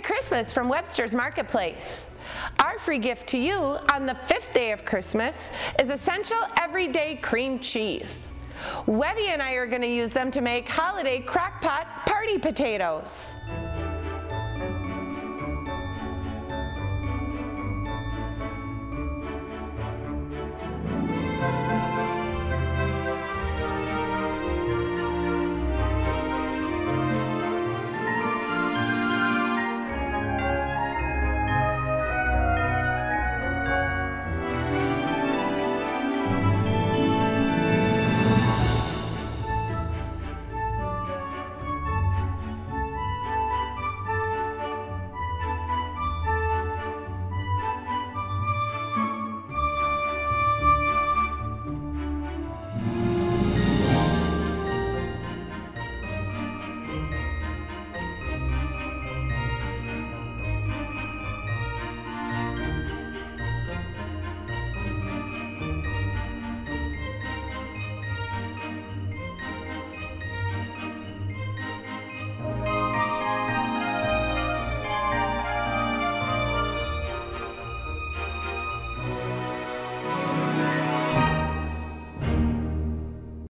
Christmas from Webster's Marketplace. Our free gift to you on the fifth day of Christmas is Essential Everyday Cream Cheese. Webby and I are going to use them to make holiday crockpot party potatoes.